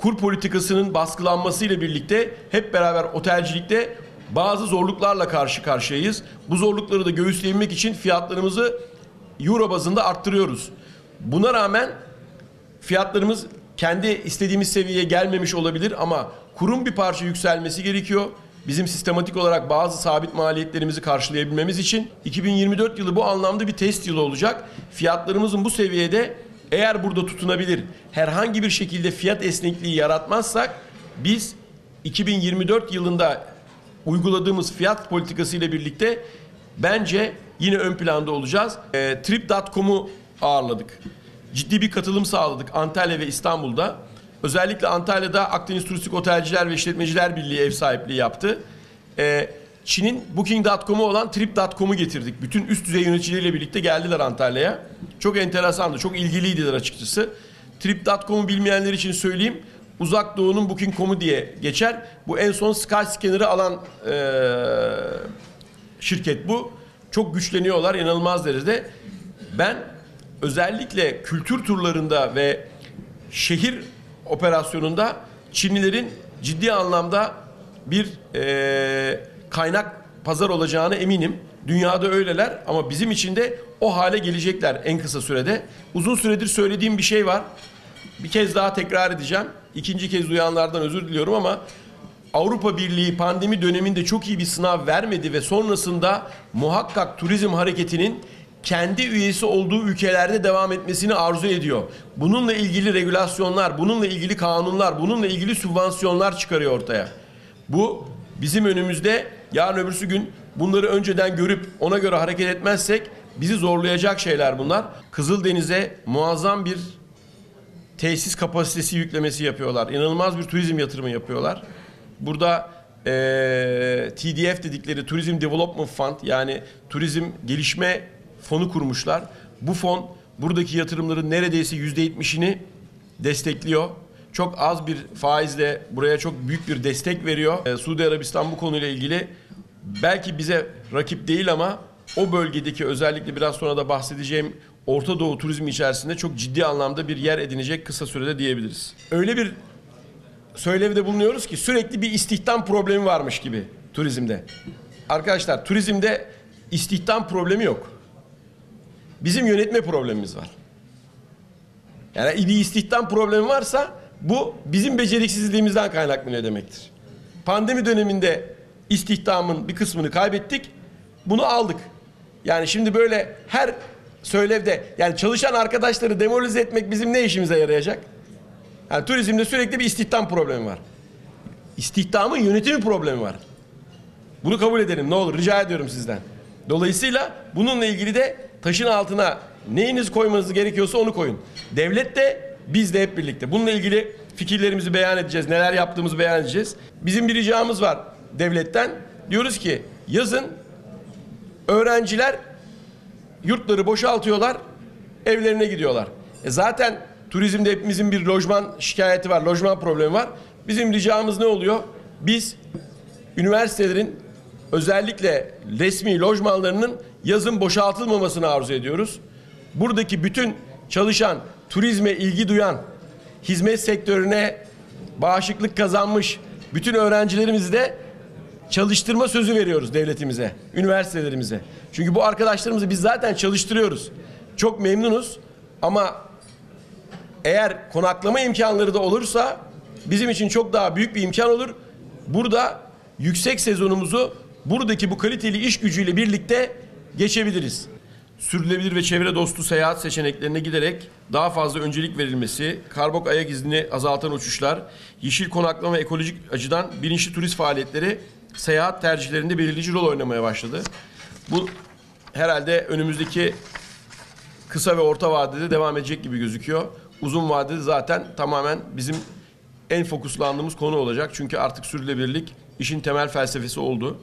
kur politikasının baskılanmasıyla birlikte hep beraber otelcilikte bazı zorluklarla karşı karşıyayız. Bu zorlukları da göğüsleyebilmek için fiyatlarımızı euro bazında arttırıyoruz. Buna rağmen fiyatlarımız kendi istediğimiz seviyeye gelmemiş olabilir ama kurun bir parça yükselmesi gerekiyor. Bizim sistematik olarak bazı sabit maliyetlerimizi karşılayabilmemiz için 2024 yılı bu anlamda bir test yılı olacak. Fiyatlarımızın bu seviyede eğer burada tutunabilir, herhangi bir şekilde fiyat esnekliği yaratmazsak biz 2024 yılında uyguladığımız fiyat politikası ile birlikte bence yine ön planda olacağız. E, Trip.com'u ağırladık. Ciddi bir katılım sağladık Antalya ve İstanbul'da. Özellikle Antalya'da Akdeniz Turistik Otelciler ve İşletmeciler Birliği ev sahipliği yaptı. E, Çin'in Booking.com'u olan Trip.com'u getirdik. Bütün üst düzey yöneticileriyle birlikte geldiler Antalya'ya. Çok enteresandı, çok ilgiliydiler açıkçası. Trip.com'u bilmeyenler için söyleyeyim. Uzak Doğu'nun Booking.com'u diye geçer. Bu en son Skyscanner'ı alan e, şirket bu. Çok güçleniyorlar inanılmaz derecede. Ben özellikle kültür turlarında ve şehir operasyonunda Çinlilerin ciddi anlamda bir e, kaynak pazar olacağına eminim. Dünyada öyleler ama bizim için de o hale gelecekler en kısa sürede. Uzun süredir söylediğim bir şey var. Bir kez daha tekrar edeceğim. İkinci kez duyanlardan özür diliyorum ama Avrupa Birliği pandemi döneminde çok iyi bir sınav vermedi ve sonrasında muhakkak turizm hareketinin kendi üyesi olduğu ülkelerde devam etmesini arzu ediyor. Bununla ilgili regülasyonlar, bununla ilgili kanunlar, bununla ilgili sübvansiyonlar çıkarıyor ortaya. Bu bizim önümüzde yarın öbürsü gün bunları önceden görüp ona göre hareket etmezsek bizi zorlayacak şeyler bunlar. Kızıldeniz'e muazzam bir tesis kapasitesi yüklemesi yapıyorlar. İnanılmaz bir turizm yatırımı yapıyorlar. Burada eee, TDF dedikleri Tourism Development Fund yani turizm gelişme fonu kurmuşlar. Bu fon buradaki yatırımların neredeyse yüzde yetmişini destekliyor. Çok az bir faizle buraya çok büyük bir destek veriyor. Ee, Suudi Arabistan bu konuyla ilgili belki bize rakip değil ama o bölgedeki özellikle biraz sonra da bahsedeceğim Orta Doğu turizmi içerisinde çok ciddi anlamda bir yer edinecek kısa sürede diyebiliriz. Öyle bir söylevde bulunuyoruz ki sürekli bir istihdam problemi varmış gibi turizmde. Arkadaşlar turizmde istihdam problemi yok. Bizim yönetme problemimiz var. Yani bir istihdam problemi varsa bu bizim beceriksizliğimizden kaynaklanıyor demektir. Pandemi döneminde istihdamın bir kısmını kaybettik. Bunu aldık. Yani şimdi böyle her söylevde yani çalışan arkadaşları demoralize etmek bizim ne işimize yarayacak? Yani turizmde sürekli bir istihdam problemi var. İstihdamın yönetimi problemi var. Bunu kabul edelim ne olur rica ediyorum sizden. Dolayısıyla bununla ilgili de taşın altına neyiniz koymanız gerekiyorsa onu koyun. Devlet de biz de hep birlikte. Bununla ilgili fikirlerimizi beyan edeceğiz. Neler yaptığımızı beyan edeceğiz. Bizim bir ricamız var devletten. Diyoruz ki yazın öğrenciler yurtları boşaltıyorlar, evlerine gidiyorlar. E zaten turizmde hepimizin bir lojman şikayeti var, lojman problemi var. Bizim ricamız ne oluyor? Biz üniversitelerin özellikle resmi lojmanlarının yazın boşaltılmamasını arzu ediyoruz. Buradaki bütün çalışan, turizme ilgi duyan, hizmet sektörüne bağışıklık kazanmış bütün öğrencilerimizi de çalıştırma sözü veriyoruz devletimize, üniversitelerimize. Çünkü bu arkadaşlarımızı biz zaten çalıştırıyoruz. Çok memnunuz ama eğer konaklama imkanları da olursa bizim için çok daha büyük bir imkan olur. Burada yüksek sezonumuzu buradaki bu kaliteli iş gücüyle birlikte geçebiliriz. Sürdürülebilir ve çevre dostu seyahat seçeneklerine giderek daha fazla öncelik verilmesi, karbon ayak izini azaltan uçuşlar, yeşil konaklama ekolojik açıdan bilinçli turist faaliyetleri seyahat tercihlerinde belirleyici rol oynamaya başladı. Bu herhalde önümüzdeki kısa ve orta vadede devam edecek gibi gözüküyor. Uzun vadede zaten tamamen bizim en fokuslandığımız konu olacak. Çünkü artık sürdürülebilirlik işin temel felsefesi oldu.